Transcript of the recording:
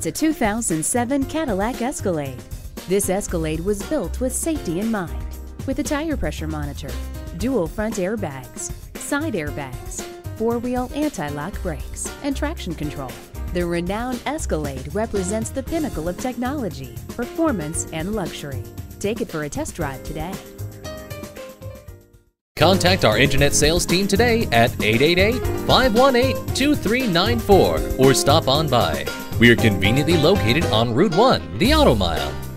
It's a 2007 Cadillac Escalade. This Escalade was built with safety in mind, with a tire pressure monitor, dual front airbags, side airbags, four-wheel anti-lock brakes, and traction control. The renowned Escalade represents the pinnacle of technology, performance, and luxury. Take it for a test drive today. Contact our internet sales team today at 888 518 2394 or stop on by. We are conveniently located on Route 1, the Auto Mile.